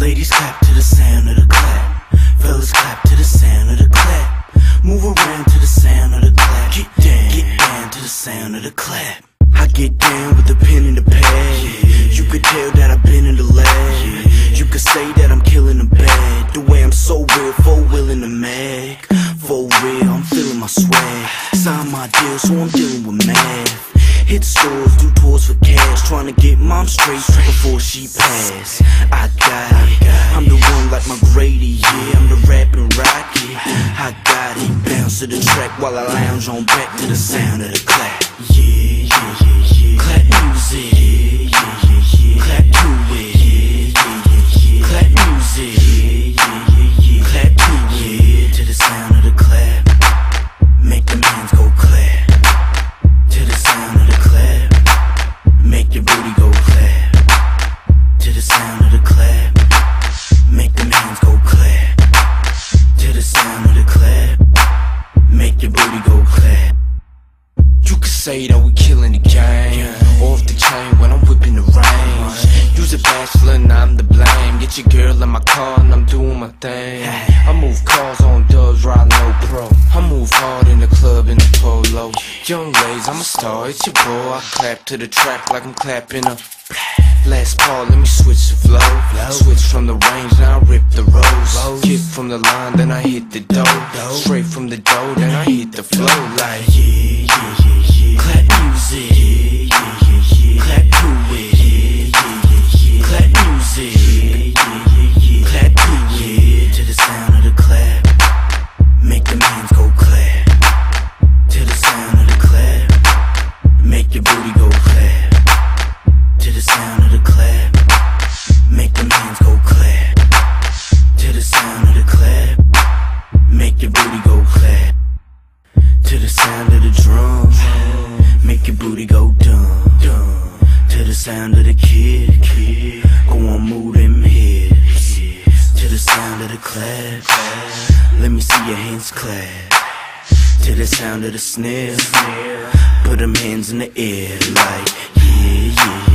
Ladies clap to the sound of the clap. Fellas clap to the sound of the clap. Move around to the sound of the clap. Get down, get down to the sound of the clap. I get down with the pen and the pad. You could tell that I've been in the lab. You could say that I'm killing the bad. The way I'm so real, for willing the mag. For real, I'm feeling my swag. Sign my deal, so I'm dealing with math. Hit stores, do tours for cash, trying to get mom straight before she pass. I got it, I'm the one like my McGrady, yeah, I'm the rapping rocket. I got it, bounce to the track while I lounge on back to the sound of the clap. Yeah, yeah, yeah, yeah. Clap music. Yeah, booty go clap. To the sound of the clap. Make them hands go clap. To the sound of the clap. Make your booty go clap. You could say that we killing the game. Off the chain when I'm whipping the range. Use a bachelor and I'm the blame. Get your girl in my car and I'm doing my thing. I move cars on dubs, ride ladies, I'm a star, it's your boy. I clap to the track like I'm clapping a. Last call, let me switch the flow. Switch from the range, now I rip the rose. Kick from the line, then I hit the dough. Straight from the dough, then I hit the flow sound of the kid, kid, go on move them hips. To the sound of the clap, let me see your hands clap. To the sound of the snare, put them hands in the air like yeah, yeah,